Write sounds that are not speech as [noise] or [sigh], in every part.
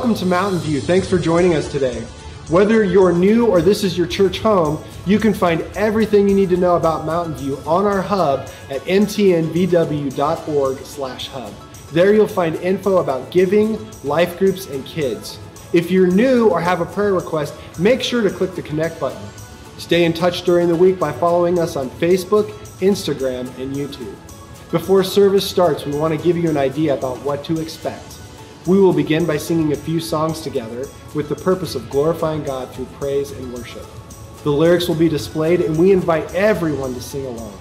Welcome to Mountain View. Thanks for joining us today. Whether you're new or this is your church home, you can find everything you need to know about Mountain View on our hub at mtnvw.org/hub. There you'll find info about giving, life groups, and kids. If you're new or have a prayer request, make sure to click the connect button. Stay in touch during the week by following us on Facebook, Instagram, and YouTube. Before service starts, we want to give you an idea about what to expect. We will begin by singing a few songs together with the purpose of glorifying God through praise and worship. The lyrics will be displayed, and we invite everyone to sing along.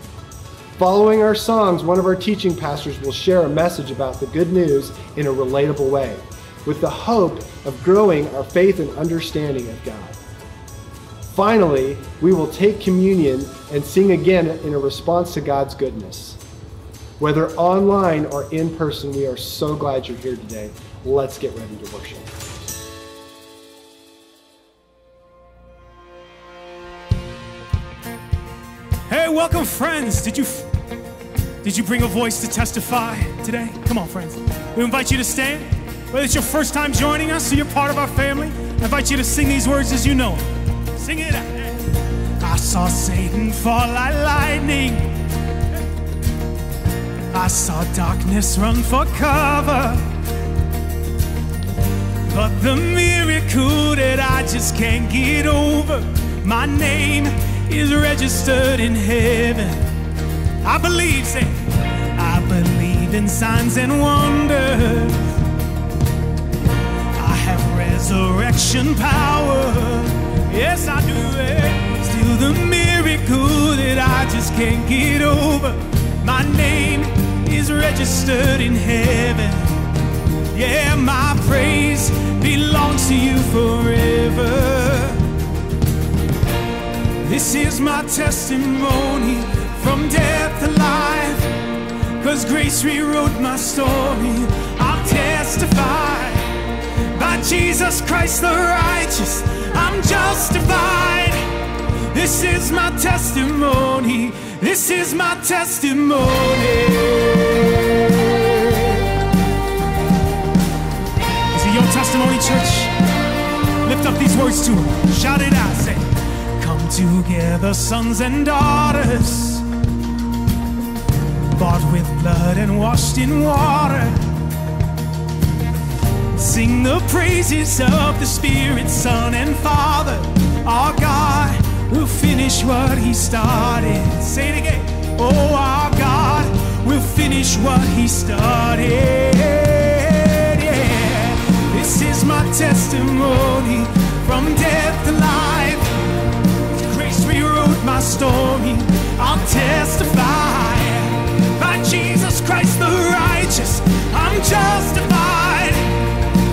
Following our songs, one of our teaching pastors will share a message about the good news in a relatable way, with the hope of growing our faith and understanding of God. Finally, we will take communion and sing again in a response to God's goodness. Whether online or in person, we are so glad you're here today. Let's get ready to worship. Hey, welcome, friends. Did you did you bring a voice to testify today? Come on, friends. We invite you to stand. Whether it's your first time joining us or you're part of our family, I invite you to sing these words as you know them. Sing it out. I saw Satan fall like lightning. I saw darkness run for cover. But the miracle that I just can't get over, my name is registered in heaven. I believe, say, I believe in signs and wonders. I have resurrection power. Yes, I do. eh. Still the miracle that I just can't get over. My name is registered in heaven. Yeah, my praise belongs to you forever. This is my testimony from death to life. Cause grace rewrote my story. I'll testify by Jesus Christ the righteous. I'm justified. This is my testimony. This is my testimony. Testimony, church? Lift up these words to him. Shout it out. Say, Come together, sons and daughters, bought with blood and washed in water. Sing the praises of the Spirit, Son, and Father, our God, will finish what He started. Say it again. Oh, our God will finish what He started. This is my testimony from death to life. Grace rewrote my story. I'll testify by Jesus Christ the righteous. I'm justified.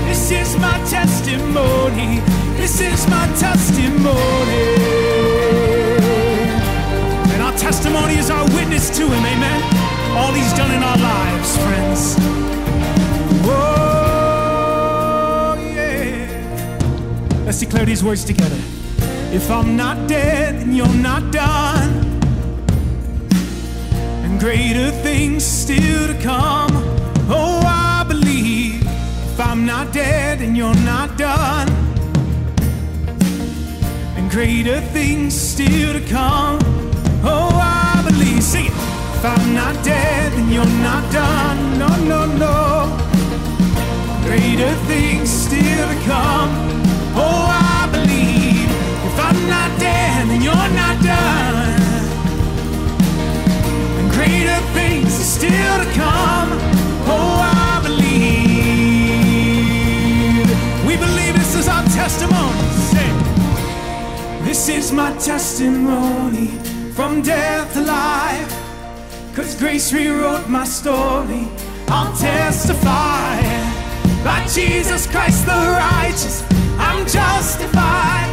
This is my testimony. This is my testimony. And our testimony is our witness to Him, amen. All He's done in our lives, friends. Let's declare these words together. If I'm not dead, then you're not done. And greater things still to come. Oh, I believe. If I'm not dead, then you're not done. And greater things still to come. Oh, I believe. Sing it. If I'm not dead, then you're not done. No, no, no. Greater things still to come. Oh, I believe. If I'm not dead, then you're not done. And greater things still to come. Oh, I believe. We believe this is our testimony. This is my testimony from death to life. Cause grace rewrote my story. I'll testify by Jesus Christ the righteous. I'm justified.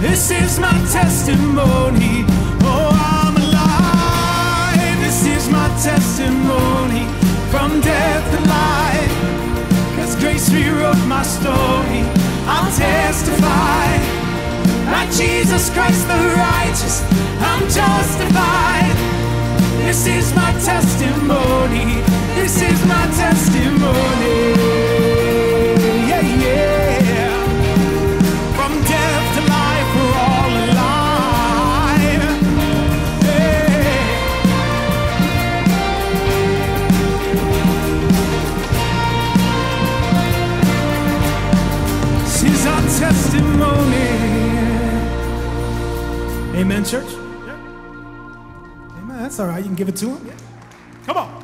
This is my testimony. Oh, I'm alive. This is my testimony from death to life. Cause grace rewrote my story. I'll testify by Jesus Christ the righteous. I'm justified. This is my testimony. This is my testimony. testimony. Amen, church. Yeah. Amen. That's all right. You can give it to him. Yeah. Come on.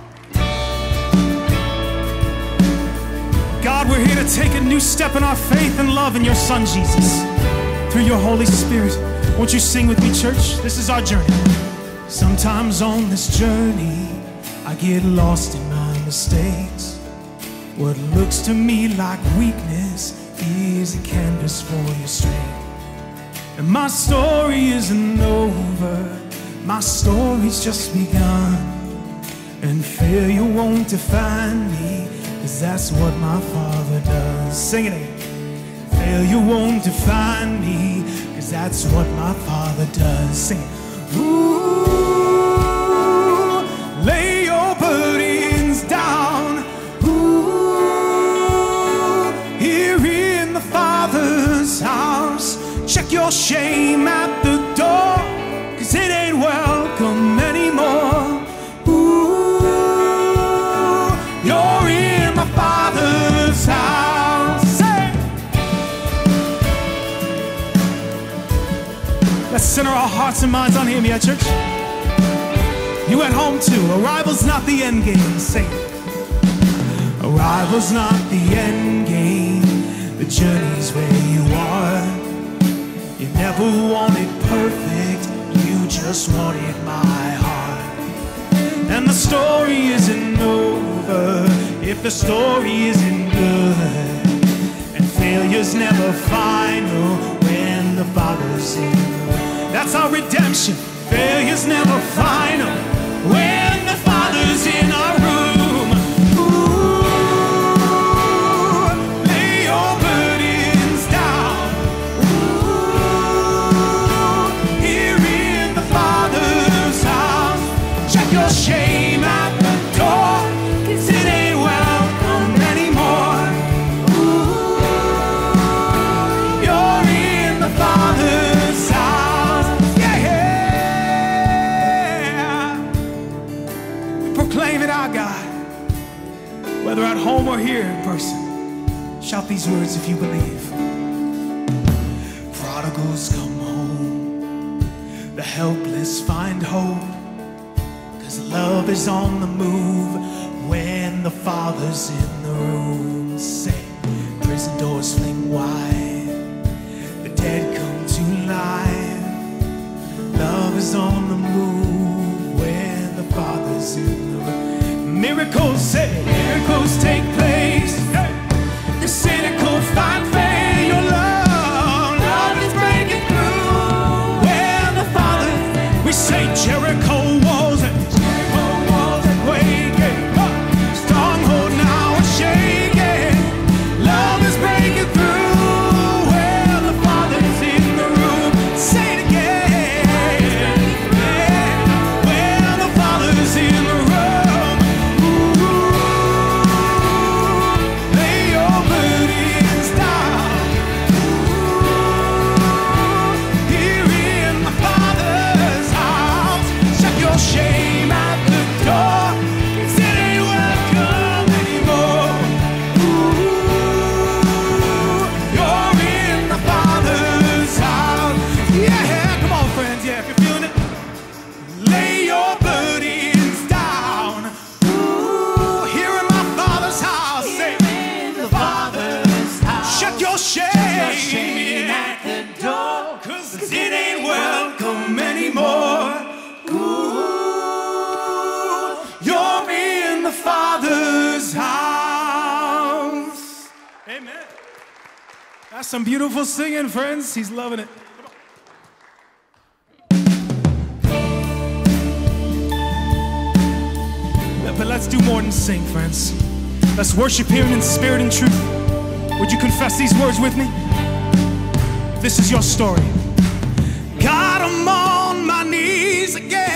God, we're here to take a new step in our faith and love in your Son, Jesus, through your Holy Spirit. Won't you sing with me, church? This is our journey. Sometimes on this journey, I get lost in my mistakes. What looks to me like weakness a canvas for your strength. And my story isn't over, my story's just begun. And failure won't define me, cause that's what my father does. Sing it again. Failure won't define me, cause that's what my father does. Sing it. Ooh, shame at the door, cause it ain't welcome anymore. Ooh, you're in my Father's house. Say. Let's center our hearts and minds on Him, yeah, church. You at home too. Arrival's not the end game. It. Arrival's not the end game. The journey's where you are. Never wanted perfect. You just wanted my heart. And the story isn't over if the story isn't good. And failure's never final when the Father's in. That's our redemption. Failure's never final when the Father's in our room. These words if you believe. Prodigals come home, the helpless find hope. Cause love is on the move when the Father's in the room. That's some beautiful singing, friends. He's loving it. But let's do more than sing, friends. Let's worship Him in spirit and truth. Would you confess these words with me? This is your story. God, I'm on my knees again.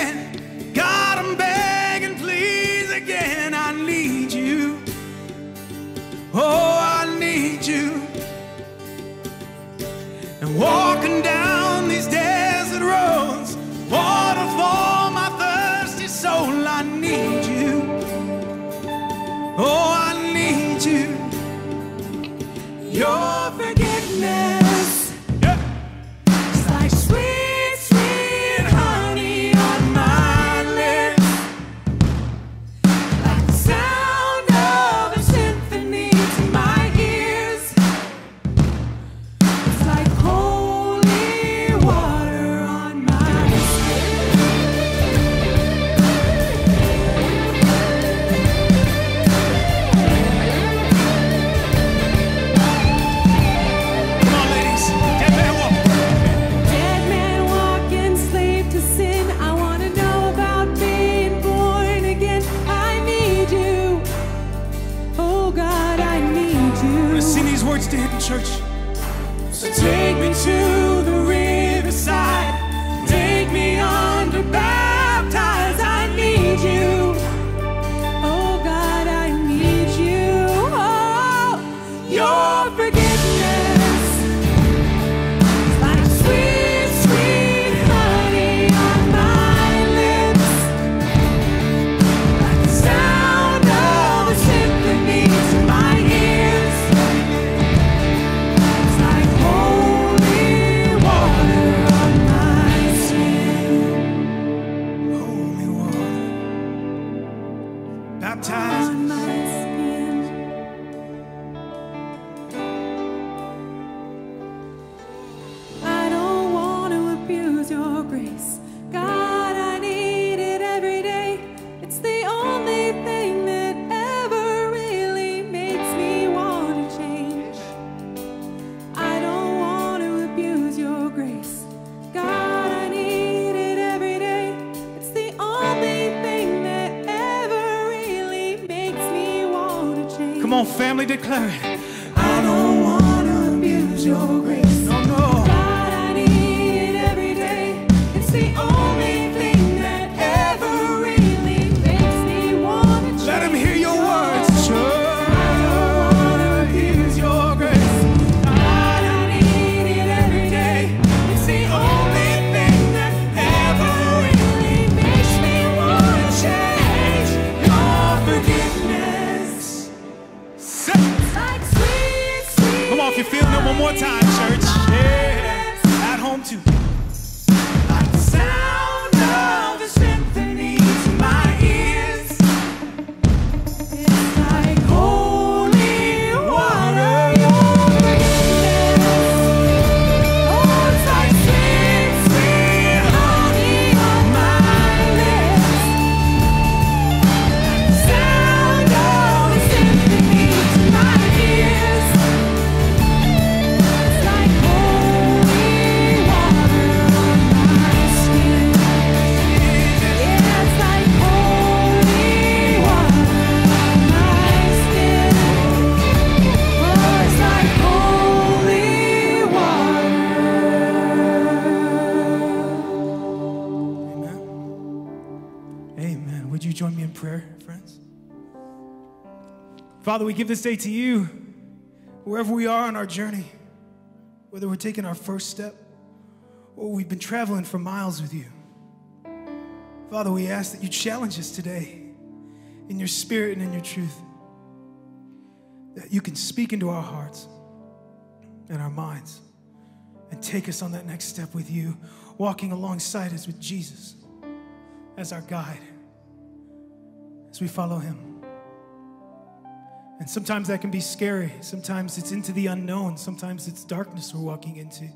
Walking down these desert roads, water for my thirsty soul. I need you. Oh, I need you. Your forgiveness. Father, we give this day to you, wherever we are on our journey, whether we're taking our first step or we've been traveling for miles with you. Father, we ask that you challenge us today in your spirit and in your truth, that you can speak into our hearts and our minds and take us on that next step with you, walking alongside us with Jesus as our guide as we follow him. And sometimes that can be scary. Sometimes it's into the unknown. Sometimes it's darkness we're walking into.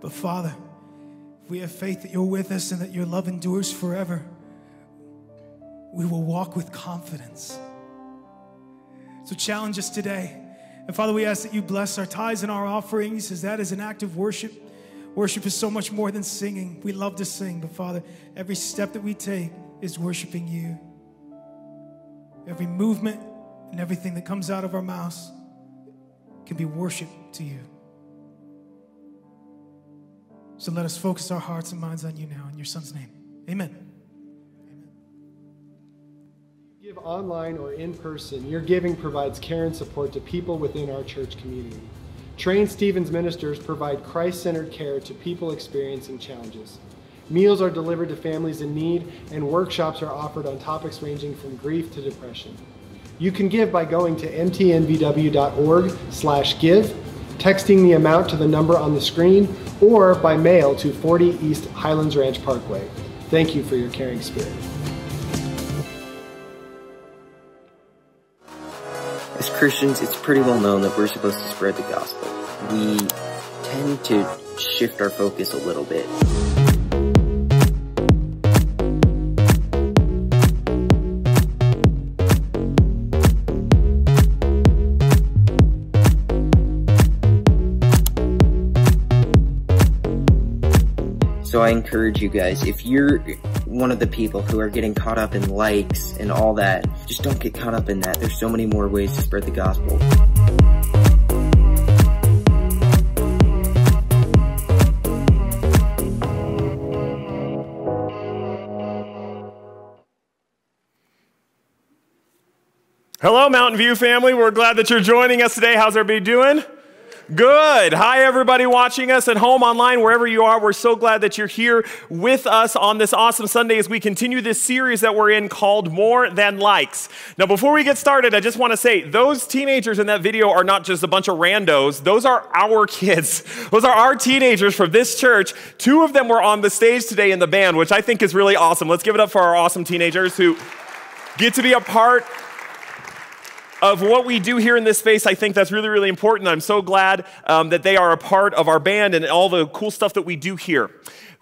But Father, if we have faith that you're with us and that your love endures forever, we will walk with confidence. So challenge us today. And Father, we ask that you bless our tithes and our offerings as that is an act of worship. Worship is so much more than singing. We love to sing, but Father, every step that we take is worshiping you. Every movement and everything that comes out of our mouths can be worship to you. So let us focus our hearts and minds on you now in your son's name. Amen. Give online or in person, your giving provides care and support to people within our church community. Trained Stevens ministers provide Christ centered care to people experiencing challenges. Meals are delivered to families in need, and workshops are offered on topics ranging from grief to depression. You can give by going to mtnvw.org/give, texting the amount to the number on the screen, or by mail to 40 East Highlands Ranch Parkway. Thank you for your caring spirit. As Christians, it's pretty well known that we're supposed to spread the gospel. We tend to shift our focus a little bit. I encourage you guys, if you're one of the people who are getting caught up in likes and all that, just don't get caught up in that. There's so many more ways to spread the gospel. Hello, Mountain View family. We're glad that you're joining us today. How's everybody doing? Good. Hi, everybody watching us at home, online, wherever you are. We're so glad that you're here with us on this awesome Sunday as we continue this series that we're in called More Than Likes. Now, before we get started, I just want to say those teenagers in that video are not just a bunch of randos, those are our [laughs] kids. Those are our teenagers from this church. Two of them were on the stage today in the band, which I think is really awesome. Let's give it up for our awesome teenagers who get to be a part of what we do here in this space, I think that's really, really important. I'm so glad um, that they are a part of our band and all the cool stuff that we do here.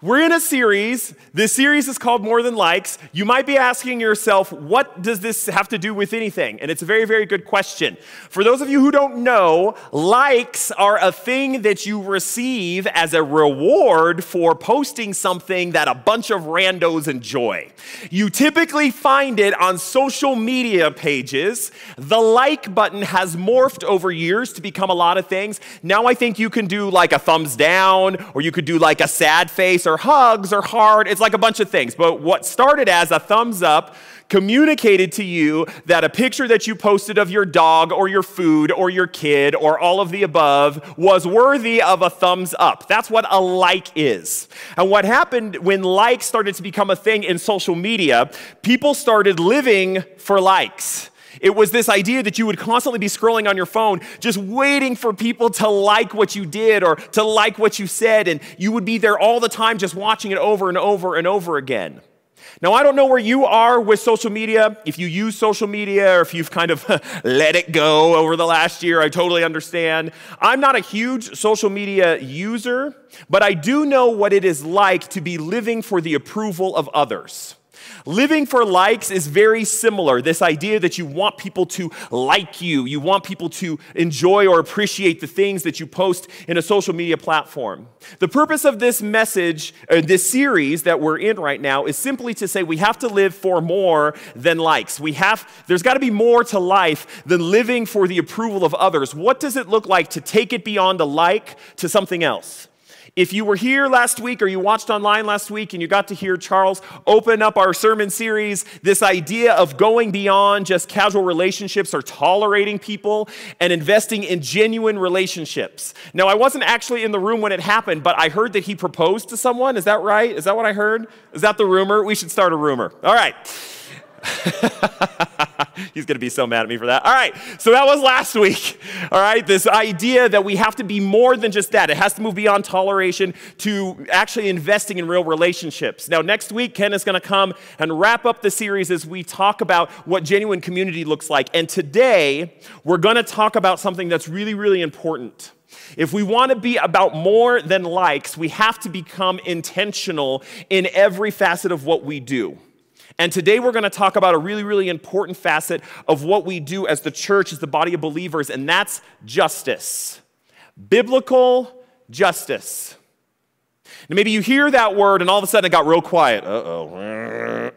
We're in a series. This series is called More Than Likes. You might be asking yourself, what does this have to do with anything? And it's a very, very good question. For those of you who don't know, likes are a thing that you receive as a reward for posting something that a bunch of randos enjoy. You typically find it on social media pages. The like button has morphed over years to become a lot of things. Now I think you can do like a thumbs down, or you could do like a sad face or hugs or hard. It's like a bunch of things. But what started as a thumbs up communicated to you that a picture that you posted of your dog or your food or your kid or all of the above was worthy of a thumbs up. That's what a like is. And what happened when likes started to become a thing in social media, people started living for likes. It was this idea that you would constantly be scrolling on your phone, just waiting for people to like what you did or to like what you said, and you would be there all the time just watching it over and over and over again. Now, I don't know where you are with social media. If you use social media or if you've kind of [laughs] let it go over the last year, I totally understand. I'm not a huge social media user, but I do know what it is like to be living for the approval of others. Living for likes is very similar. This idea that you want people to like you, you want people to enjoy or appreciate the things that you post in a social media platform. The purpose of this message, or this series that we're in right now, is simply to say we have to live for more than likes. We have, there's got to be more to life than living for the approval of others. What does it look like to take it beyond a like to something else? If you were here last week or you watched online last week and you got to hear Charles open up our sermon series, this idea of going beyond just casual relationships or tolerating people and investing in genuine relationships. Now, I wasn't actually in the room when it happened, but I heard that he proposed to someone. Is that right? Is that what I heard? Is that the rumor? We should start a rumor. All right. [laughs] [laughs] He's going to be so mad at me for that. All right, so that was last week. [laughs] All right, this idea that we have to be more than just that. It has to move beyond toleration to actually investing in real relationships. Now, next week, Ken is going to come and wrap up the series as we talk about what genuine community looks like. And today, we're going to talk about something that's really, really important. If we want to be about more than likes, we have to become intentional in every facet of what we do. And today we're going to talk about a really, really important facet of what we do as the church, as the body of believers, and that's justice. Biblical justice. Now, maybe you hear that word and all of a sudden it got real quiet. Uh oh.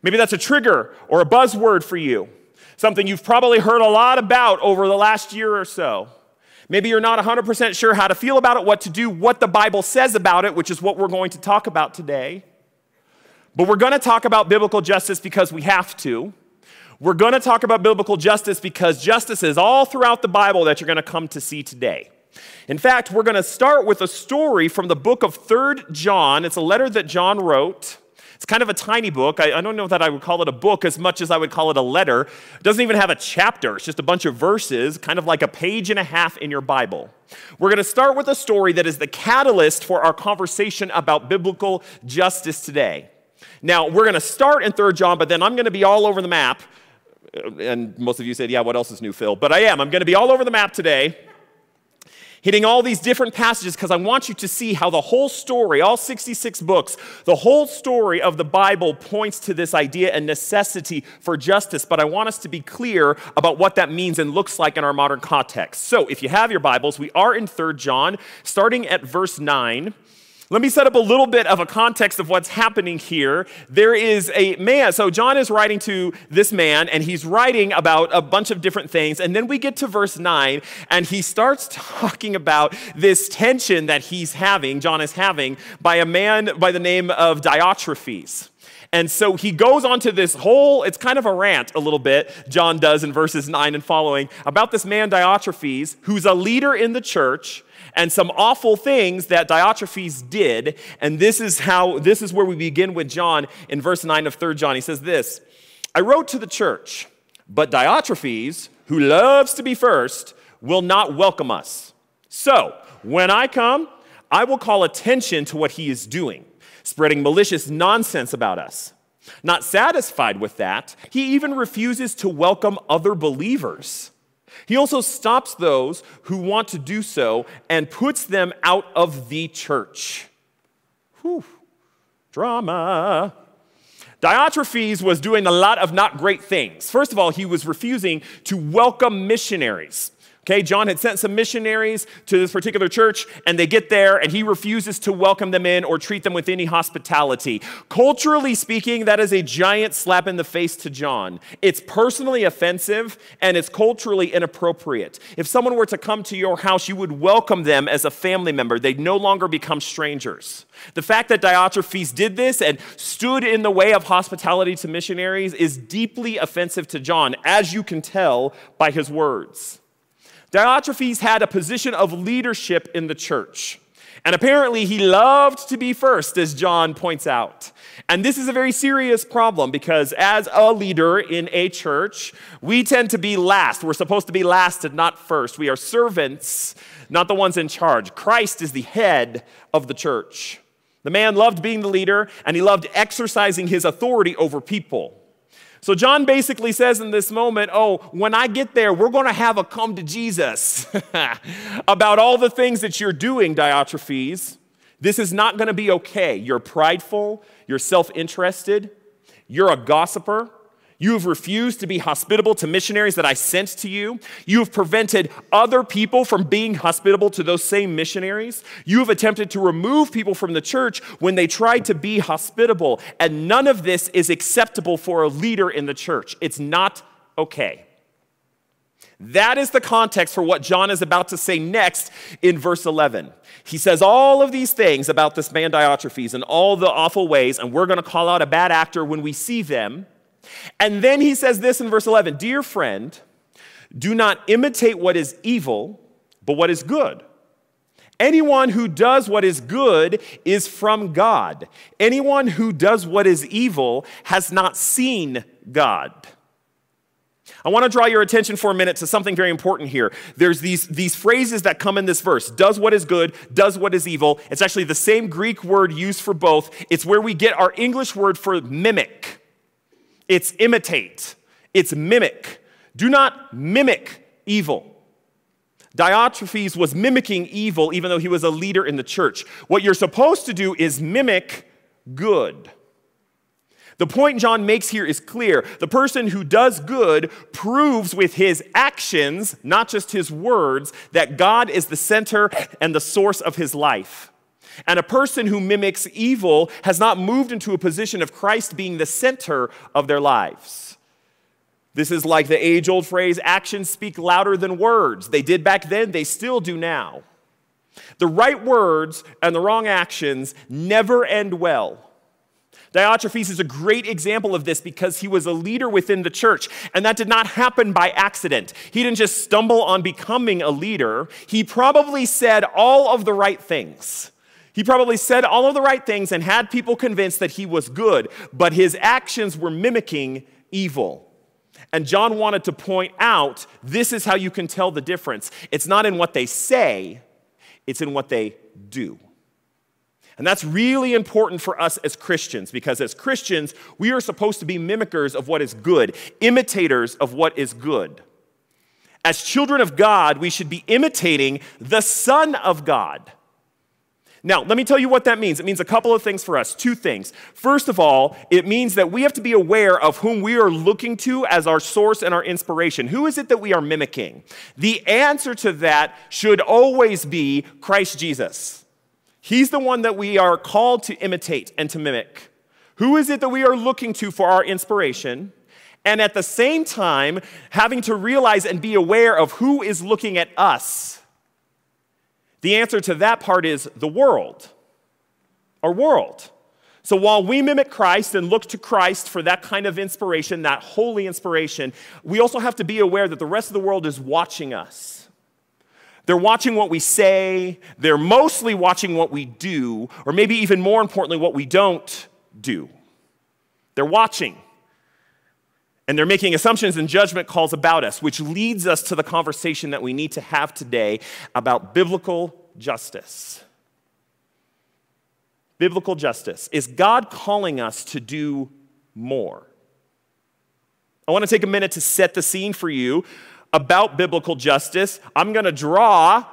Maybe that's a trigger or a buzzword for you, something you've probably heard a lot about over the last year or so. Maybe you're not 100% sure how to feel about it, what to do, what the Bible says about it, which is what we're going to talk about today. But we're going to talk about biblical justice because we have to. We're going to talk about biblical justice because justice is all throughout the Bible that you're going to come to see today. In fact, we're going to start with a story from the book of Third John. It's a letter that John wrote. It's kind of a tiny book. I, I, don't know that I would call it a book as much as I would call it a letter. It doesn't even have a chapter, it's just a bunch of verses, kind of like a page and a half in your Bible. We're going to start with a story that is the catalyst for our conversation about biblical justice today. Now, we're going to start in 3 John, but then I'm going to be all over the map. And most of you said, yeah, what else is new, Phil? But I am. I'm going to be all over the map today, hitting all these different passages because I want you to see how the whole story, all 66 books, the whole story of the Bible points to this idea and necessity for justice. But I want us to be clear about what that means and looks like in our modern context. So if you have your Bibles, we are in 3 John, starting at verse 9. Let me set up a little bit of a context of what's happening here. There is a man, so John is writing to this man, and he's writing about a bunch of different things. And then we get to verse 9, and he starts [laughs] talking about this tension that he's having, John is having, by a man by the name of Diotrephes. And so he goes on to this whole, it's kind of a rant a little bit, John does in verses 9 and following, about this man Diotrephes, who's a leader in the church, and some awful things that Diotrephes did. And this is how, this is where we begin with John in verse 9 of 3 John. He says this I wrote to the church, but Diotrephes, who loves to be first, will not welcome us. So, when I come, I will call attention to what he is doing, spreading malicious nonsense about us. Not satisfied with that, he even refuses to welcome other believers. He also stops those who want to do so and puts them out of the church. Whew. Drama. Diotrephes was doing a lot of not great things. First of all, he was refusing to welcome missionaries. Okay, John had sent some missionaries to this particular church, and they get there, and he refuses to welcome them in or treat them with any hospitality. Culturally speaking, that is a giant slap in the face to John. It's personally offensive, and it's culturally inappropriate. If someone were to come to your house, you would welcome them as a family member. They'd no longer become strangers. The fact that Diotrephes did this and stood in the way of hospitality to missionaries is deeply offensive to John, as you can tell by his words. Diotrephes had a position of leadership in the church. And apparently, he loved to be first, as John points out. And this is a very serious problem because, as a leader in a church, we tend to be last. We're supposed to be last and not first. We are servants, not the ones in charge. Christ is the head of the church. The man loved being the leader, and he loved exercising his authority over people. So John basically says in this moment, Oh, when I get there, we're going to have a come to Jesus [laughs] about all the things that you're doing, Diotrephes. This is not going to be okay. You're prideful, you're self interested, you're a gossiper. You have refused to be hospitable to missionaries that I sent to you. You have prevented other people from being hospitable to those same missionaries. You have attempted to remove people from the church when they tried to be hospitable. And none of this is acceptable for a leader in the church. It's not okay. That is the context for what John is about to say next in verse 11. He says all of these things about this man Diotrephes and all the awful ways, and we're going to call out a bad actor when we see them. And then he says this in verse 11 Dear friend, do not imitate what is evil, but what is good. Anyone who does what is good is from God. Anyone who does what is evil has not seen God. I want to draw your attention for a minute to something very important here. There's these, these phrases that come in this verse does what is good, does what is evil. It's actually the same Greek word used for both. It's where we get our English word for mimic. It's imitate, it's mimic. Do not mimic evil. Diotrephes was mimicking evil even though he was a leader in the church. What you're supposed to do is mimic good. The point John makes here is clear. The person who does good proves with his actions, not just his words, that God is the center and the source of his life. And a person who mimics evil has not moved into a position of Christ being the center of their lives. This is like the age old phrase actions speak louder than words. They did back then, they still do now. The right words and the wrong actions never end well. Diotrephes is a great example of this because he was a leader within the church, and that did not happen by accident. He didn't just stumble on becoming a leader, he probably said all of the right things. He probably said all of the right things and had people convinced that he was good, but his actions were mimicking evil. And John wanted to point out this is how you can tell the difference. It's not in what they say, it's in what they do. And that's really important for us as Christians because as Christians, we are supposed to be mimickers of what is good, imitators of what is good. As children of God, we should be imitating the Son of God. Now, let me tell you what that means. It means a couple of things for us. Two things. First of all, it means that we have to be aware of whom we are looking to as our source and our inspiration. Who is it that we are mimicking? The answer to that should always be Christ Jesus. He's the one that we are called to imitate and to mimic. Who is it that we are looking to for our inspiration? And at the same time, having to realize and be aware of who is looking at us the answer to that part is the world, our world. So while we mimic Christ and look to Christ for that kind of inspiration, that holy inspiration, we also have to be aware that the rest of the world is watching us. They're watching what we say, they're mostly watching what we do, or maybe even more importantly, what we don't do. They're watching. And they're making assumptions and judgment calls about us, which leads us to the conversation that we need to have today about biblical justice biblical justice? Is God calling us to do more? I want to take a minute to set the scene for you about biblical justice. I'm going to draw,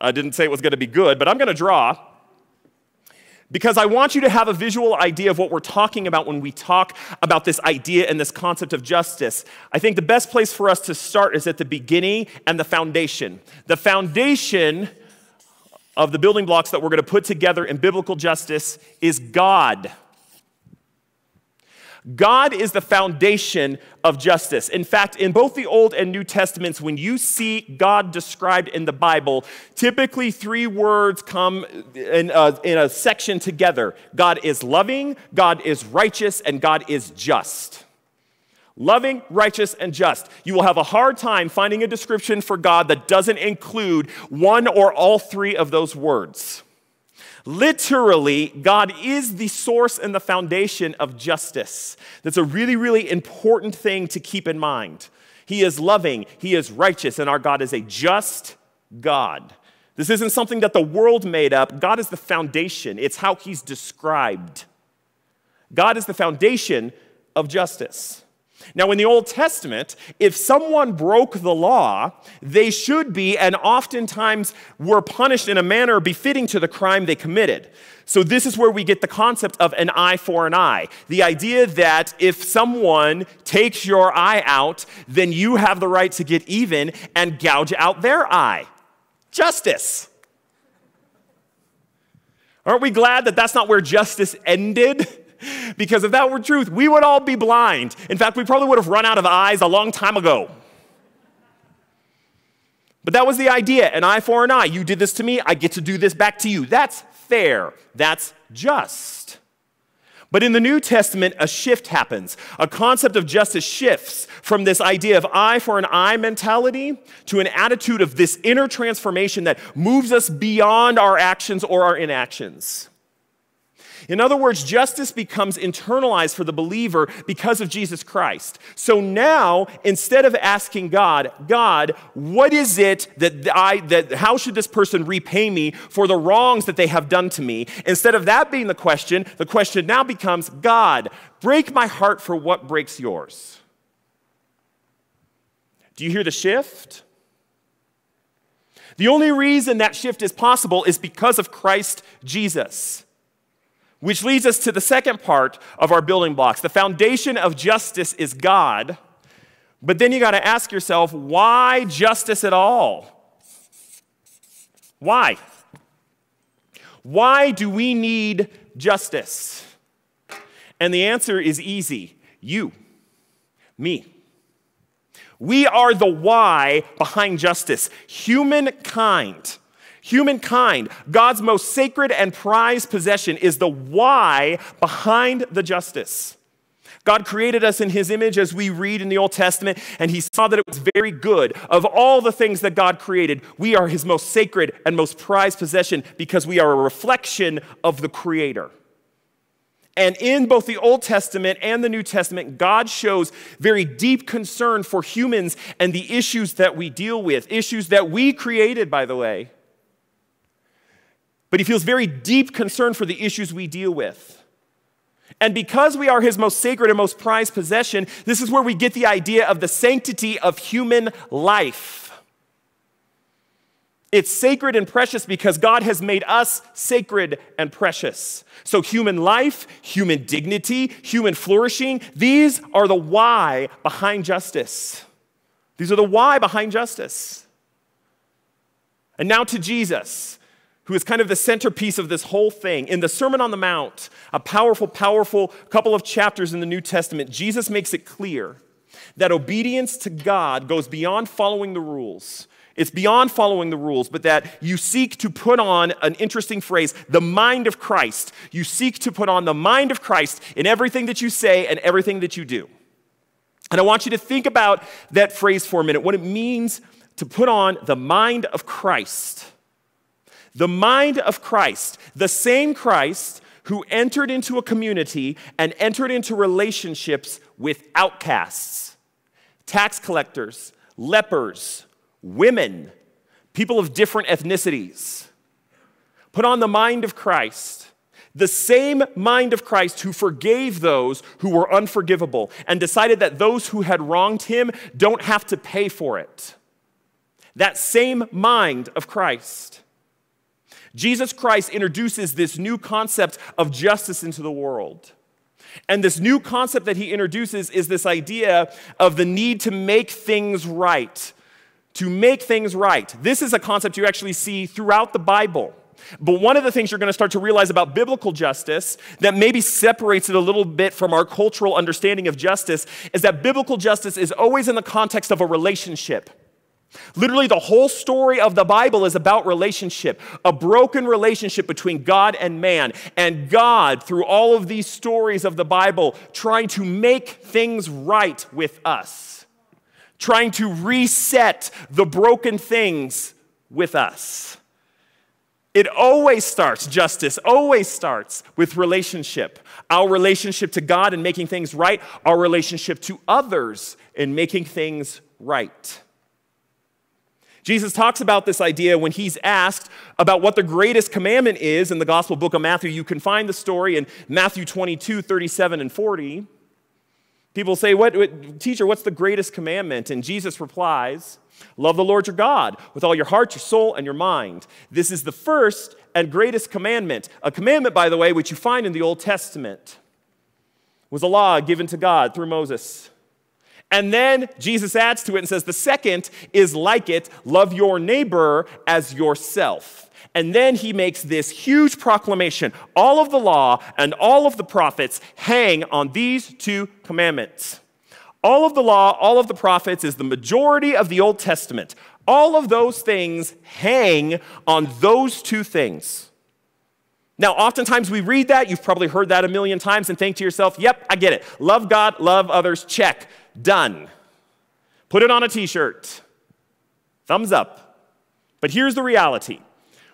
I didn't say it was going to be good, but I'm going to draw because I want you to have a visual idea of what we're talking about when we talk about this idea and this concept of justice. I think the best place for us to start is at the beginning and the foundation. The foundation of the building blocks that we're going to put together in biblical justice is God. God is the foundation of justice. In fact, in both the Old and New Testaments, when you see God described in the Bible, typically three words come in a, in a section together God is loving, God is righteous, and God is just loving, righteous, and just. You will have a hard time finding a description for God that doesn't include one or all three of those words. Literally, God is the source and the foundation of justice. That's a really, really important thing to keep in mind. He is loving, He is righteous, and our God is a just God. This isn't something that the world made up. God is the foundation, it's how He's described. God is the foundation of justice. Now, in the Old Testament, if someone broke the law, they should be and oftentimes were punished in a manner befitting to the crime they committed. So, this is where we get the concept of an eye for an eye. The idea that if someone takes your eye out, then you have the right to get even and gouge out their eye. Justice. Aren't we glad that that's not where justice ended? [laughs] [laughs] because if that were truth, we would all be blind. In fact, we probably would have run out of eyes a long time ago. But that was the idea an eye for an eye. You did this to me, I get to do this back to you. That's fair, that's just. But in the New Testament, a shift happens. A concept of justice shifts from this idea of eye for an eye mentality to an attitude of this inner transformation that moves us beyond our actions or our inactions. In other words, justice becomes internalized for the believer because of Jesus Christ. So now, instead of asking God, God, what is it that I, that, how should this person repay me for the wrongs that they have done to me? Instead of that being the question, the question now becomes, God, break my heart for what breaks yours. Do you hear the shift? The only reason that shift is possible is because of Christ Jesus. Which leads us to the second part of our building blocks. The foundation of justice is God. But then you got to ask yourself, why justice at all? Why? Why do we need justice? And the answer is easy you, me. We are the why behind justice. Humankind Humankind, God's most sacred and prized possession, is the why behind the justice. God created us in his image as we read in the Old Testament, and he saw that it was very good. Of all the things that God created, we are his most sacred and most prized possession because we are a reflection of the Creator. And in both the Old Testament and the New Testament, God shows very deep concern for humans and the issues that we deal with, issues that we created, by the way but he feels very deep concern for the issues we deal with. And because we are his most sacred and most prized possession, this is where we get the idea of the sanctity of human life. It's sacred and precious because God has made us sacred and precious. So, human life, human dignity, human flourishing, these are the why behind justice. These are the why behind justice. And now to Jesus who is kind of the centerpiece of this whole thing. In the Sermon on the Mount, a powerful, powerful couple of chapters in the New Testament, Jesus makes it clear that obedience to God goes beyond following the rules. It's beyond following the rules, but that you seek to put on an interesting phrase, the mind of Christ. You seek to put on the mind of Christ in everything that you say and everything that you do. And I want you to think about that phrase for a minute, what it means to put on the mind of Christ. The mind of Christ, the same Christ who entered into a community and entered into relationships with outcasts, tax collectors, lepers, women, people of different ethnicities. Put on the mind of Christ, the same mind of Christ who forgave those who were unforgivable and decided that those who had wronged him don't have to pay for it. That same mind of Christ. Jesus Christ introduces this new concept of justice into the world. And this new concept that he introduces is this idea of the need to make things right to make things right. This is a concept you actually see throughout the Bible. But one of the things you're going to start to realize about biblical justice that maybe separates it a little bit from our cultural understanding of justice is that biblical justice is always in the context of a relationship. Literally, the whole story of the Bible is about relationship, a broken relationship between God and man. And God, through all of these stories of the Bible, trying to make things right with us trying to reset the broken things with us. It always starts, justice always starts with relationship. Our relationship to God and making things right, our relationship to others and making things right. Jesus talks about this idea when he's asked about what the greatest commandment is in the Gospel book of Matthew. You can find the story in Matthew 22, 37, and 40. People say, what, what, Teacher, what's the greatest commandment? And Jesus replies, Love the Lord your God with all your heart, your soul, and your mind. This is the first and greatest commandment. A commandment, by the way, which you find in the Old Testament, was a law given to God through Moses. And then Jesus adds to it and says, The second is like it love your neighbor as yourself. And then he makes this huge proclamation all of the law and all of the prophets hang on these two commandments. All of the law, all of the prophets is the majority of the Old Testament. All of those things hang on those two things. Now, oftentimes we read that, you've probably heard that a million times, and think to yourself, yep, I get it. Love God, love others, check, done. Put it on a t shirt. Thumbs up. But here's the reality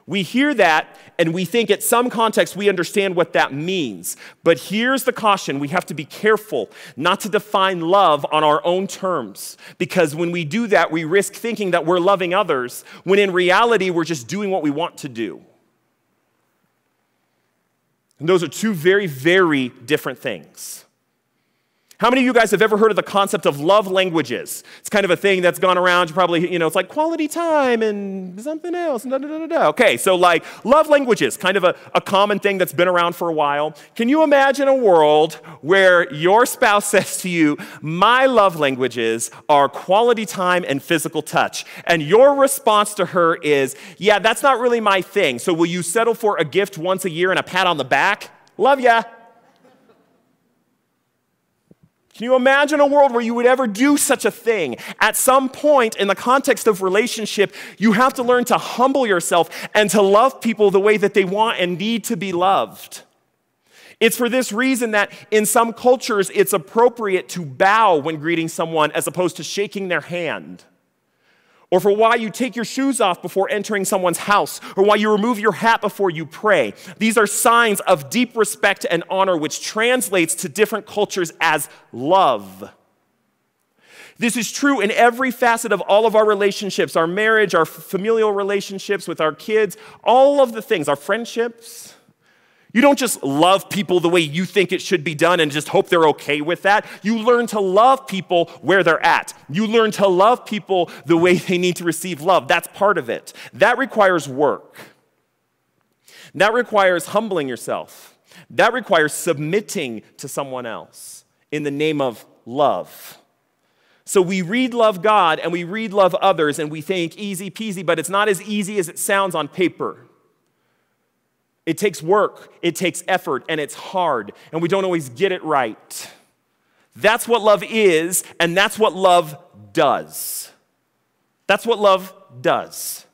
we hear that and we think at some context we understand what that means. But here's the caution we have to be careful not to define love on our own terms. Because when we do that, we risk thinking that we're loving others when in reality we're just doing what we want to do. And those are two very, very different things. How many of you guys have ever heard of the concept of love languages? It's kind of a thing that's gone around. You probably, you know, it's like quality time and something else. Da, da, da, da. Okay, so like love languages, kind of a, a common thing that's been around for a while. Can you imagine a world where your spouse [laughs] says to you, My love languages are quality time and physical touch? And your response to her is, Yeah, that's not really my thing. So will you settle for a gift once a year and a pat on the back? Love ya. Can you imagine a world where you would ever do such a thing? At some point in the context of relationship, you have to learn to humble yourself and to love people the way that they want and need to be loved. It's for this reason that in some cultures it's appropriate to bow when greeting someone as opposed to shaking their hand or for why you take your shoes off before entering someone's house, or why you remove your hat before you pray. These are signs of deep respect and honor, which translates to different cultures as love. This is true in every facet of all of our relationships our marriage, our familial relationships with our kids, all of the things, our friendships. You don't just love people the way you think it should be done and just hope they're okay with that. You learn to love people where they're at. You learn to love people the way they need to receive love. That's part of it. That requires work. That requires humbling yourself. That requires submitting to someone else in the name of love. So we read love God and we read love others and we think easy peasy, but it's not as easy as it sounds on paper. It takes work, it takes effort, and it's hard, and we don't always get it right. That's what love is, and that's what love does. That's what love does.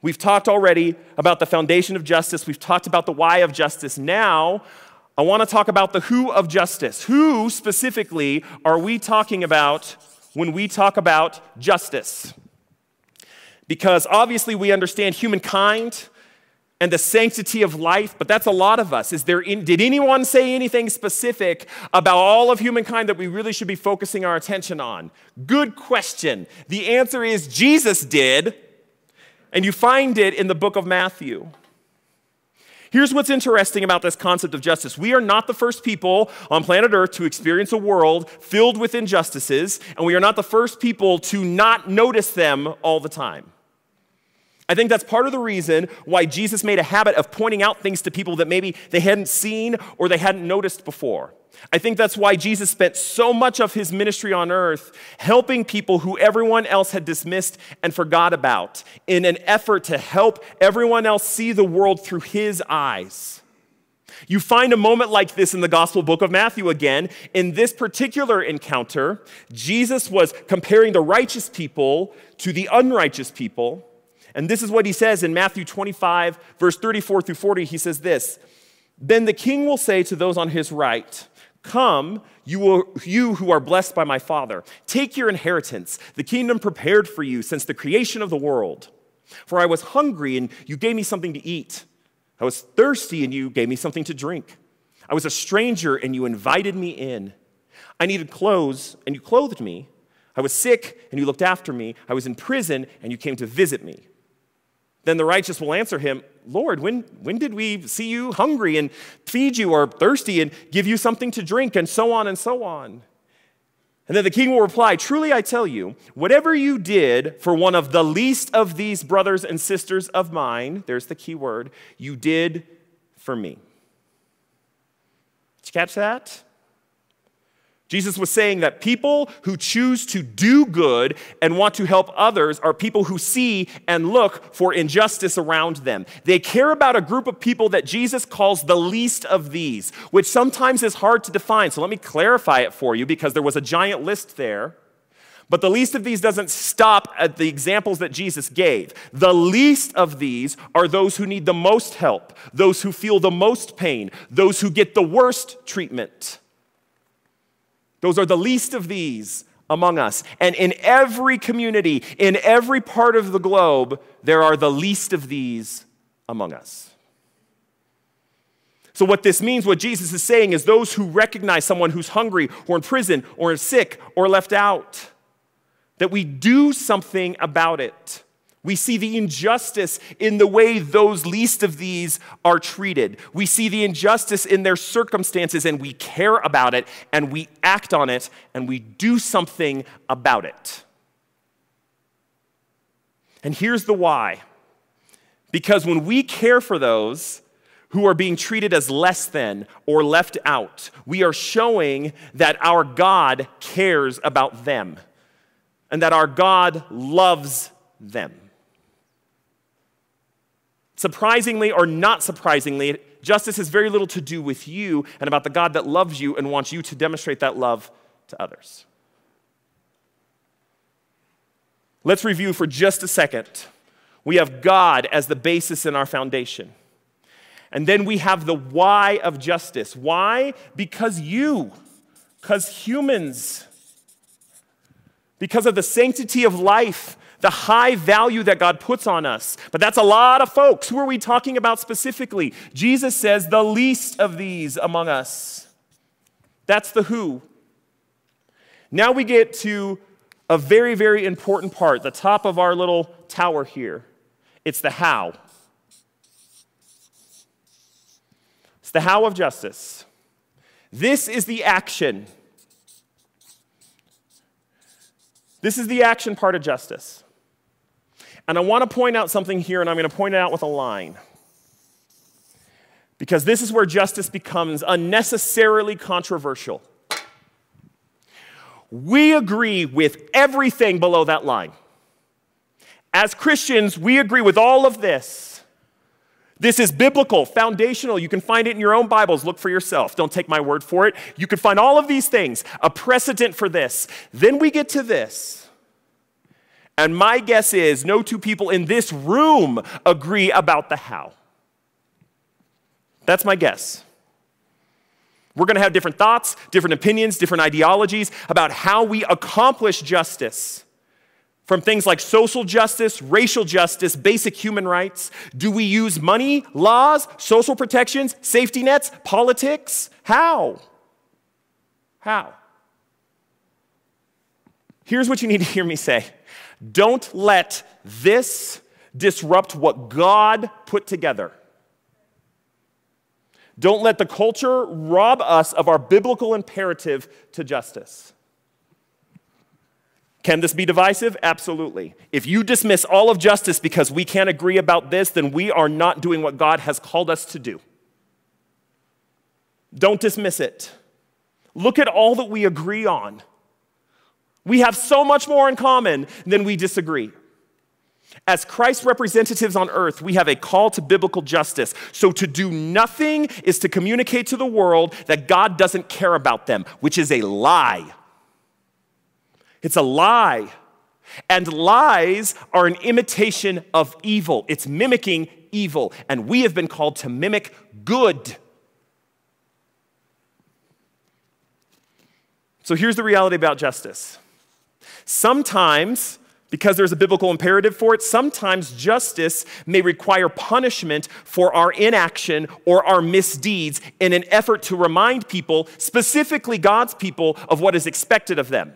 We've talked already about the foundation of justice. We've talked about the why of justice. Now, I want to talk about the who of justice. Who specifically are we talking about when we talk about justice? Because obviously we understand humankind and the sanctity of life, but that's a lot of us. Is there in, did anyone say anything specific about all of humankind that we really should be focusing our attention on? Good question. The answer is Jesus did, and you find it in the book of Matthew. Here's what's interesting about this concept of justice. We are not the first people on planet Earth to experience a world filled with injustices, and we are not the first people to not notice them all the time. I think that's part of the reason why Jesus made a habit of pointing out things to people that maybe they hadn't seen or they hadn't noticed before. I think that's why Jesus spent so much of his ministry on earth helping people who everyone else had dismissed and forgot about in an effort to help everyone else see the world through his eyes. You find a moment like this in the Gospel book of Matthew again. In this particular encounter, Jesus was comparing the righteous people to the unrighteous people. And this is what he says in Matthew 25, verse 34 through 40. He says this Then the king will say to those on his right, Come, you, will, you who are blessed by my Father, take your inheritance, the kingdom prepared for you since the creation of the world. For I was hungry, and you gave me something to eat. I was thirsty, and you gave me something to drink. I was a stranger, and you invited me in. I needed clothes, and you clothed me. I was sick, and you looked after me. I was in prison, and you came to visit me. Then the righteous will answer him, Lord, when, when did we see you hungry and feed you or thirsty and give you something to drink and so on and so on? And then the king will reply, Truly I tell you, whatever you did for one of the least of these brothers and sisters of mine, there's the key word, you did for me. Did you catch that? Jesus was saying that people who choose to do good and want to help others are people who see and look for injustice around them. They care about a group of people that Jesus calls the least of these, which sometimes is hard to define. So let me clarify it for you because there was a giant list there. But the least of these doesn't stop at the examples that Jesus gave. The least of these are those who need the most help, those who feel the most pain, those who get the worst treatment. Those are the least of these among us. And in every community, in every part of the globe, there are the least of these among us. So, what this means, what Jesus is saying, is those who recognize someone who's hungry or in prison or sick or left out, that we do something about it. We see the injustice in the way those least of these are treated. We see the injustice in their circumstances and we care about it and we act on it and we do something about it. And here's the why. Because when we care for those who are being treated as less than or left out, we are showing that our God cares about them and that our God loves them. Surprisingly or not surprisingly, justice has very little to do with you and about the God that loves you and wants you to demonstrate that love to others. Let's review for just a second. We have God as the basis in our foundation. And then we have the why of justice. Why? Because you, because humans, because of the sanctity of life, the high value that God puts on us. But that's a lot of folks. Who are we talking about specifically? Jesus says, the least of these among us. That's the who. Now we get to a very, very important part, the top of our little tower here. It's the how. It's the how of justice. This is the action. This is the action part of justice. And I want to point out something here, and I'm going to point it out with a line. Because this is where justice becomes unnecessarily controversial. We agree with everything below that line. As Christians, we agree with all of this. This is biblical, foundational. You can find it in your own Bibles. Look for yourself. Don't take my word for it. You can find all of these things, a precedent for this. Then we get to this. And my guess is no two people in this room agree about the how. That's my guess. We're going to have different thoughts, different opinions, different ideologies about how we accomplish justice. From things like social justice, racial justice, basic human rights. Do we use money, laws, social protections, safety nets, politics? How? How? Here's what you need to hear me say don't let this disrupt what God put together. Don't let the culture rob us of our biblical imperative to justice. Can this be divisive? Absolutely. If you dismiss all of justice because we can't agree about this, then we are not doing what God has called us to do. Don't dismiss it. Look at all that we agree on. We have so much more in common than we disagree. As Christ's representatives on earth, we have a call to biblical justice. So to do nothing is to communicate to the world that God doesn't care about them, which is a lie. It's a lie. And lies are an imitation of evil, it's mimicking evil. And we have been called to mimic good. So here's the reality about justice. Sometimes because there's a biblical imperative for it, sometimes justice may require punishment for our inaction or our misdeeds in an effort to remind people, specifically God's people, of what is expected of them.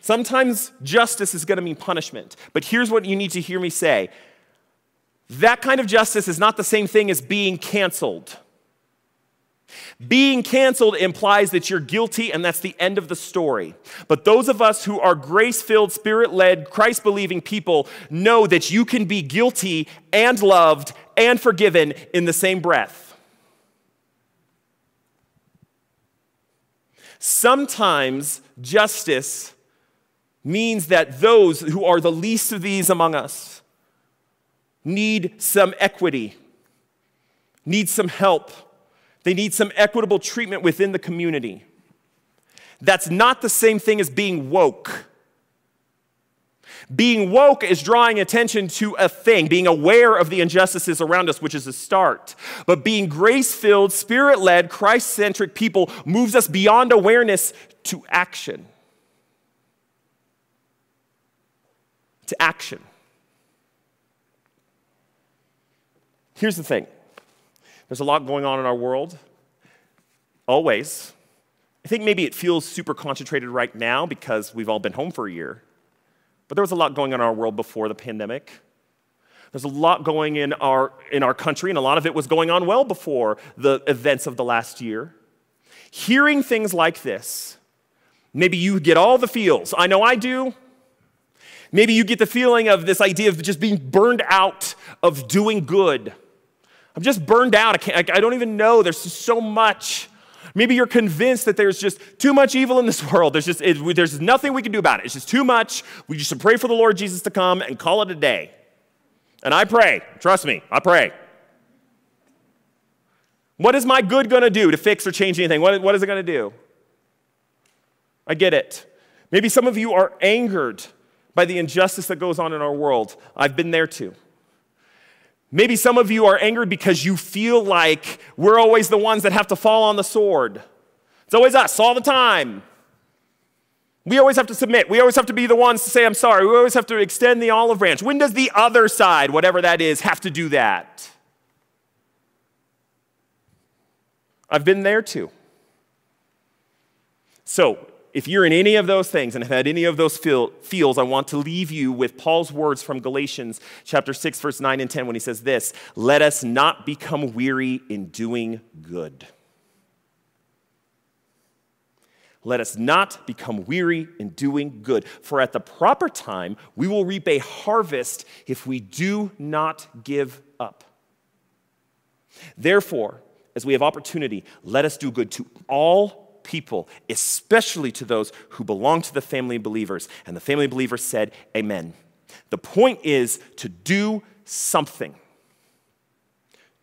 Sometimes justice is going to mean punishment, but here's what you need to hear me say that kind of justice is not the same thing as being canceled. Being canceled implies that you're guilty and that's the end of the story. But those of us who are grace filled, spirit led, Christ believing people know that you can be guilty and loved and forgiven in the same breath. Sometimes justice means that those who are the least of these among us need some equity, need some help they need some equitable treatment within the community. That's not the same thing as being woke. Being woke is drawing attention to a thing, being aware of the injustices around us, which is a start. But being grace filled, spirit led, Christ centric people moves us beyond awareness to action. To action. Here's the thing there's a lot going on in our world, always. I think maybe it feels super concentrated right now because we've all been home for a year. But there was a lot going on in our world before the pandemic. There's a lot going in our, in our country, and a lot of it was going on well before the events of the last year. Hearing things like this, maybe you get all the feels. I know I do. Maybe you get the feeling of this idea of just being burned out of doing good I'm just burned out. I, can't, I, don't even know. There's so much. Maybe you're convinced that there's just too much evil in this [laughs] world. There's just it, there's nothing we can do about it. It's just too much. We just pray for the Lord Jesus to come and call it a day. And I pray. Trust me, I pray. What is my good going to do to fix or change anything? What, what is it going to do? I get it. Maybe some of you are angered by the injustice that goes on in our world. I've been there too. Maybe some of you are angry because you feel like we're always the ones that have to fall on the sword. It's always us, all the time. We always have to submit. We always have to be the ones to say, I'm sorry. We always have to extend the olive branch. When does the other side, whatever that is, have to do that? I've been there too. So, if you're in any of those things and have had any of those feel, feels, I want to leave you with Paul's words from Galatians chapter 6, verse 9 and 10 when he says this Let us not become weary in doing good. Let us not become weary in doing good, for at the proper time we will reap a harvest if we do not give up. Therefore, as we have opportunity, let us do good to all people, especially to those who belong to the family believers. And the family believers said, Amen. The point is to do something.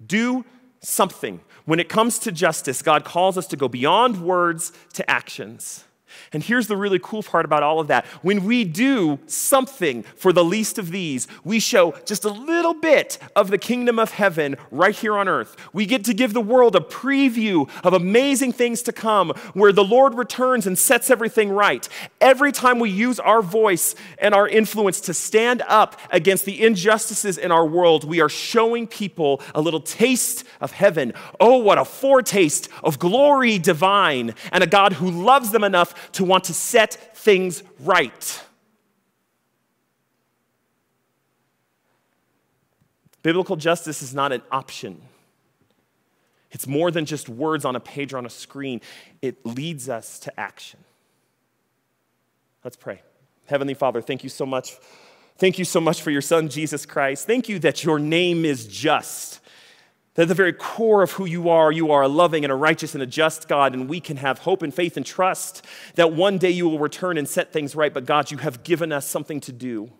Do something. When it comes to justice, God calls us to go beyond words to actions. And here's the really cool part about all of that. When we do something for the least of these, we show just a little bit of the kingdom of heaven right here on earth. We get to give the world a preview of amazing things to come where the Lord returns and sets everything right. Every time we use our voice and our influence to stand up against the injustices in our world, we are showing people a little taste of heaven. Oh, what a foretaste of glory divine and a God who loves them enough to want to set things right. Biblical justice is not an option. It's more than just words on a page or on a screen. It leads us to action. Let's pray. Heavenly Father, thank you so much. Thank you so much for your Son, Jesus Christ. Thank you that your name is just. That at the very core of who you are, you are a loving and a righteous and a just God, and we can have hope and faith and trust that one day you will return and set things right. But God, you have given us something to do.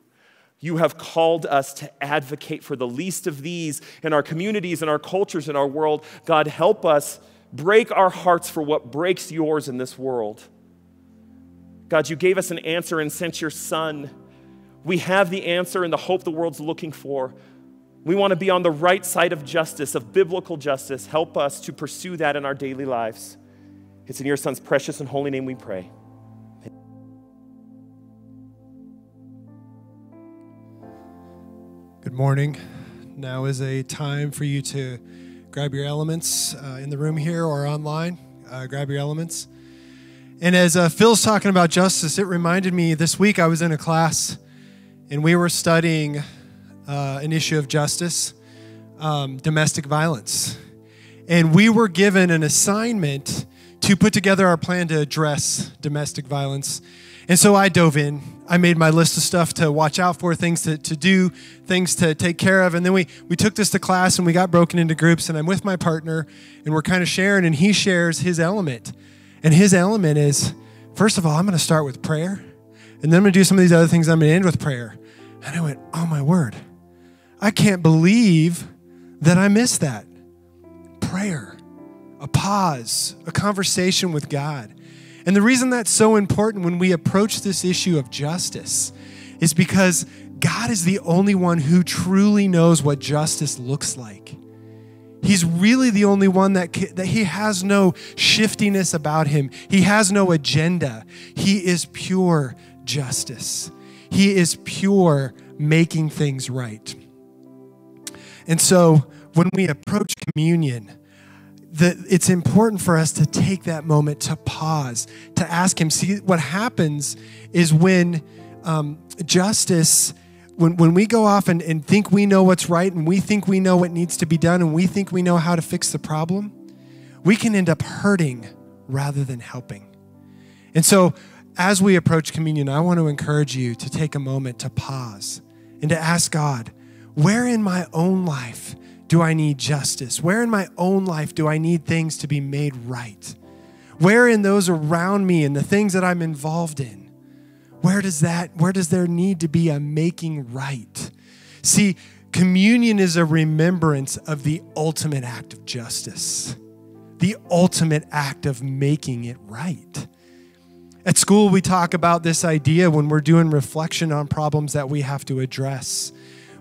You have called us to advocate for the least of these in our communities, in our cultures, in our world. God, help us break our hearts for what breaks yours in this world. God, you gave us an answer and sent your Son. We have the answer and the hope the world's looking for. We want to be on the right side of justice, of biblical justice. Help us to pursue that in our daily lives. It's in your Son's precious and holy name we pray. Good morning. Now is a time for you to grab your elements uh, in the room here or online. Uh, grab your elements. And as uh, Phil's talking about justice, it reminded me this week I was in a class and we were studying uh, an issue of justice, um, domestic violence. And we were given an assignment to put together our plan to address domestic violence. And so I dove in. I made my list of stuff to watch out for, things to, to do, things to take care of. And then we, we took this to class and we got broken into groups. And I'm with my partner and we're kind of sharing, and he shares his element. And his element is first of all, I'm going to start with prayer. And then I'm going to do some of these other things. I'm going to end with prayer. And I went, oh my word. I can't believe that I missed that. Prayer, a pause, a conversation with God. And the reason that's so important when we approach this issue of justice is because God is the only one who truly knows what justice looks like. He's really the only one that, that he has no shiftiness about him. He has no agenda. He is pure justice. He is pure making things right. And so when we approach communion, the, it's important for us to take that moment to pause, to ask Him. See, what happens is when um, justice, when, when we go off and, and think we know what's right and we think we know what needs to be done and we think we know how to fix the problem, we can end up hurting rather than helping. And so, as we approach communion, I want to encourage you to take a moment to pause and to ask God, where in my own life do I need justice? Where in my own life do I need things to be made right? Where in those around me and the things that I'm involved in? Where does that where does there need to be a making right? See, communion is a remembrance of the ultimate act of justice. The ultimate act of making it right. At school, we talk about this idea when we're doing reflection on problems that we have to address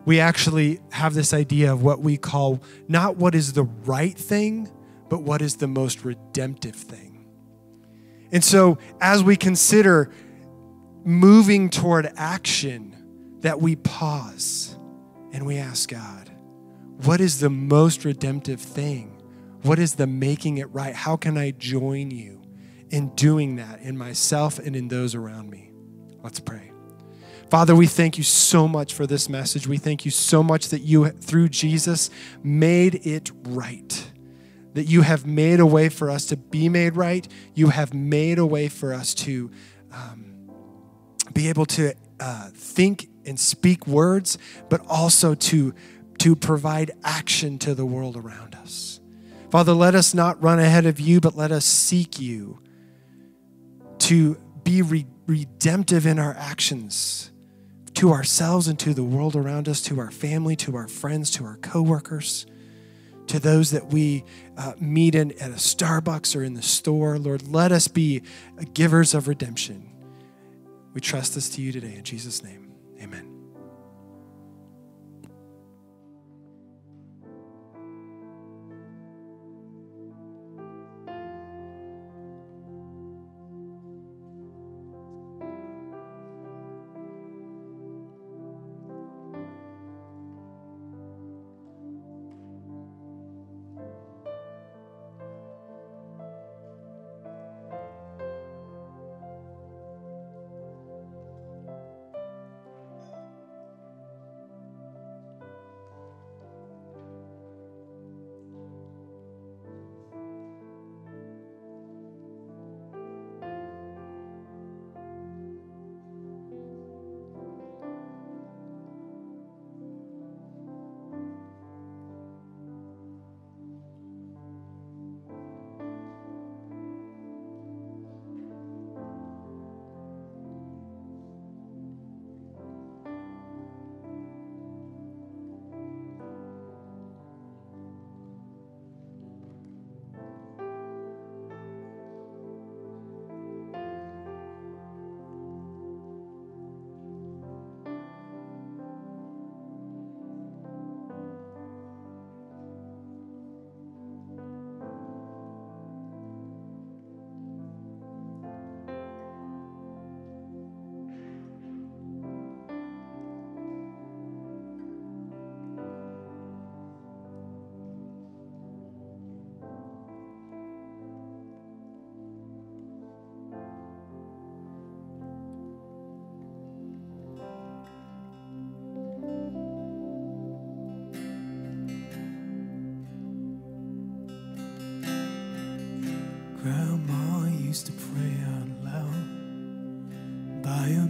we actually have this idea of what we call not what is the right thing, but what is the most redemptive thing. And so, as we consider moving toward action, that we pause and we ask God, what is the most redemptive thing? What is the making it right? How can I join you in doing that in myself and in those around me? Let's pray. Father, we thank you so much for this message. We thank you so much that you, through Jesus, made it right. That you have made a way for us to be made right. You have made a way for us to um, be able to uh, think and speak words, but also to, to provide action to the world around us. Father, let us not run ahead of you, but let us seek you to be re- redemptive in our actions to ourselves and to the world around us, to our family, to our friends, to our coworkers, to those that we uh, meet in at a Starbucks or in the store. Lord, let us be givers of redemption. We trust this to you today in Jesus' name. Amen.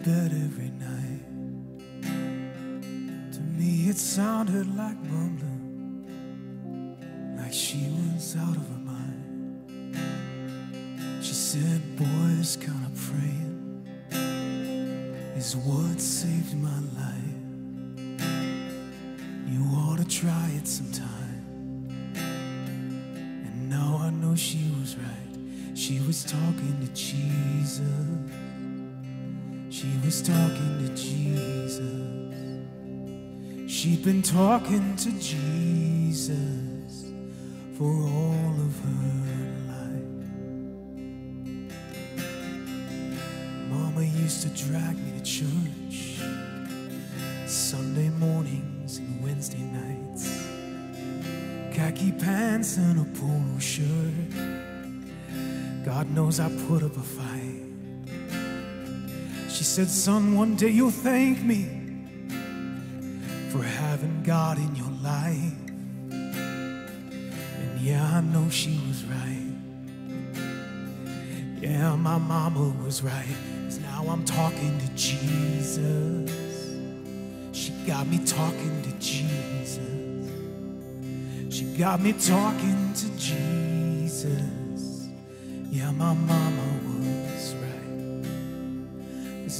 Bed every night. To me, it sounded like mumbling, like she was out of her mind. She said, Boy, this kind of praying is what saved my life. You ought to try it sometime. And now I know she was right. She was talking to Jesus. She was talking to Jesus. She'd been talking to Jesus for all of her life. Mama used to drag me to church Sunday mornings and Wednesday nights. Khaki pants and a polo shirt. God knows I put up a fight. She said, Son, one day you'll thank me for having God in your life. And yeah, I know she was right. Yeah, my mama was right. 'Cause now I'm talking to Jesus. She got me talking to Jesus. She got me talking to Jesus. Yeah, my mama.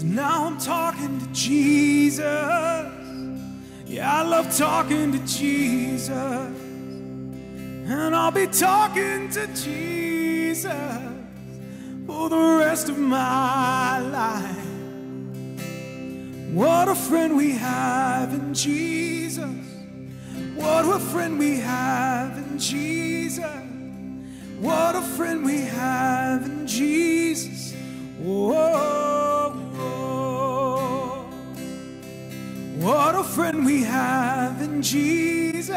Cause now I'm talking to Jesus. Yeah, I love talking to Jesus. And I'll be talking to Jesus for the rest of my life. What a friend we have in Jesus. What a friend we have in Jesus. What a friend we have in Jesus. Whoa. What a friend we have in Jesus.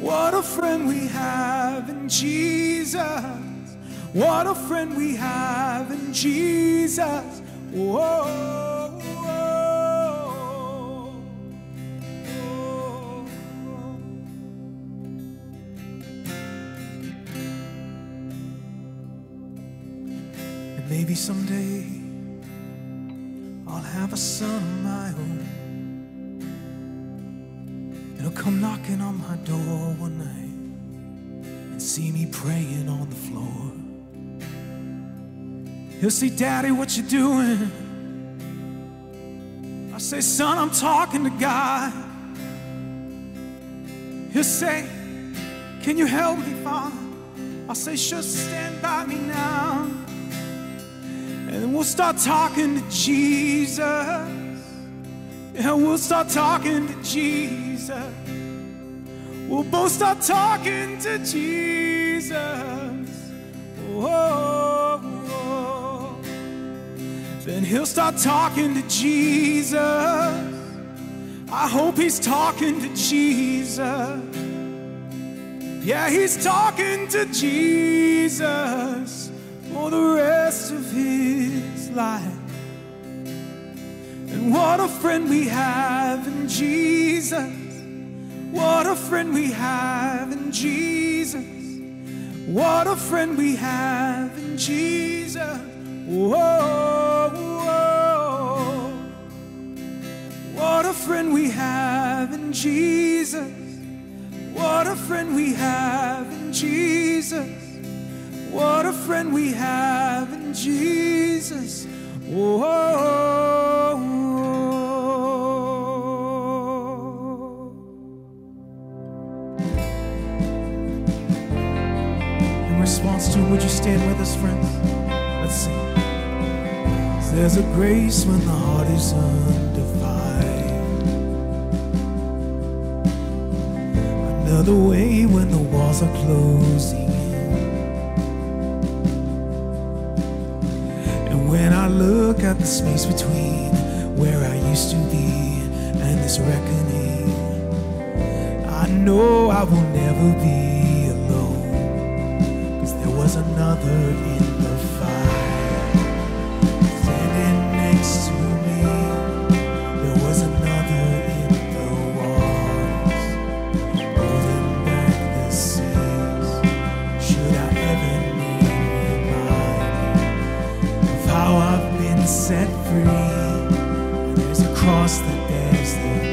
What a friend we have in Jesus. What a friend we have in Jesus. Whoa, maybe someday I'll have a son of my own. He'll come knocking on my door one night and see me praying on the floor. He'll say, Daddy, what you doing? I say, Son, I'm talking to God. He'll say, Can you help me, Father? I'll say, just stand by me now. And then we'll start talking to Jesus. And we'll start talking to Jesus. We'll both start talking to Jesus. Whoa. Then he'll start talking to Jesus. I hope he's talking to Jesus. Yeah, he's talking to Jesus for the rest of his life. And what a friend we have in Jesus. What a friend we have in Jesus. What a friend we have in Jesus. Whoa, whoa. What a friend we have in Jesus. What a friend we have in Jesus. What a friend we have in Jesus. Whoa. Would you stand with us, friends? Let's sing. There's a grace when the heart is undivided. Another way when the walls are closing in. And when I look at the space between where I used to be and this reckoning, I know I will never be was another in the fire standing next to me. There was another in the walls holding back the seas. Should I ever need reminding of how I've been set free? There's a cross that bears the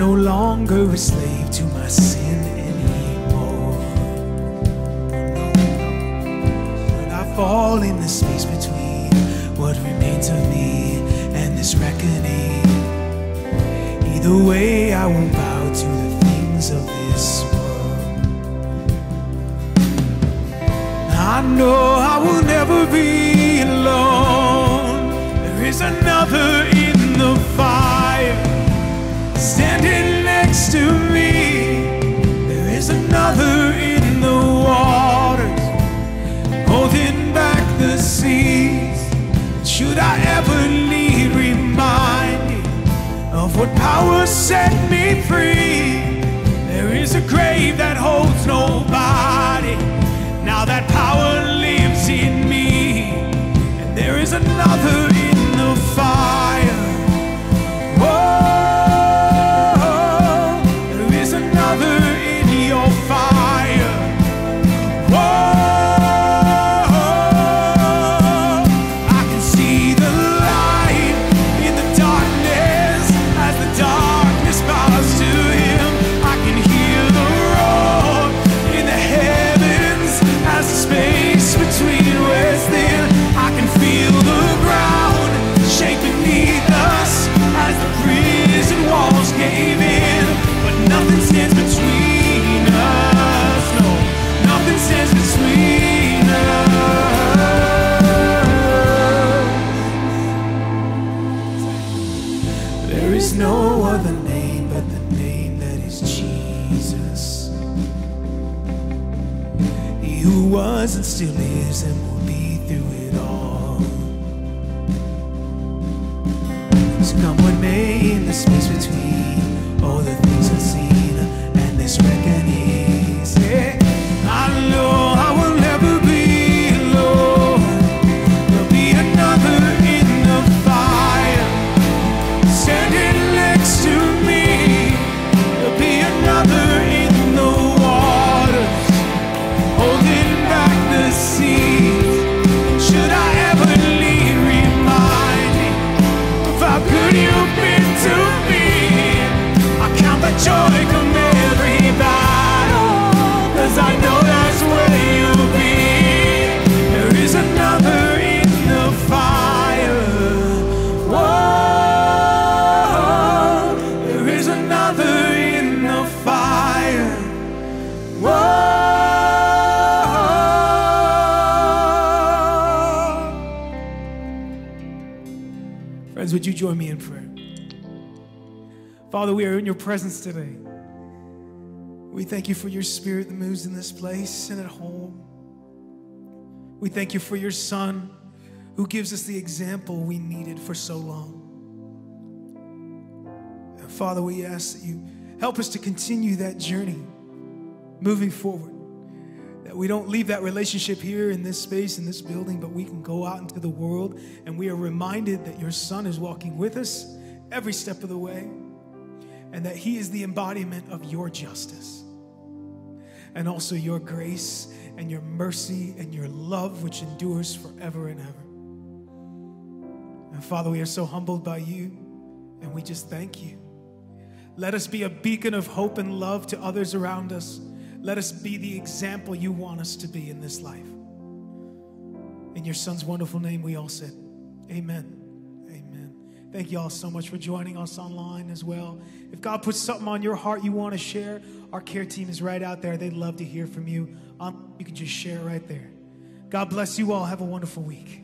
no longer a slave to my sin anymore. When I fall in the space between what remains of me and this reckoning, either way, I won't bow to the things of this world. I know I will never be alone. There is another in the fire standing next to me. There is another in the waters holding back the seas. Should I ever need reminding of what power set me free? There is a grave that holds nobody. Presence today. We thank you for your spirit that moves in this place and at home. We thank you for your son who gives us the example we needed for so long. And Father, we ask that you help us to continue that journey moving forward. That we don't leave that relationship here in this space, in this building, but we can go out into the world and we are reminded that your son is walking with us every step of the way and that he is the embodiment of your justice and also your grace and your mercy and your love, which endures forever and ever. And Father, we are so humbled by you, and we just thank you. Let us be a beacon of hope and love to others around us. Let us be the example you want us to be in this life. In your son's wonderful name, we all said, Amen. Amen. Thank you all so much for joining us online as well. If God puts something on your heart you want to share, our care team is right out there. They'd love to hear from you. Um, you can just share right there. God bless you all. Have a wonderful week.